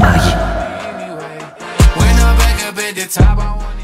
Anyway, when I back up at the top, I want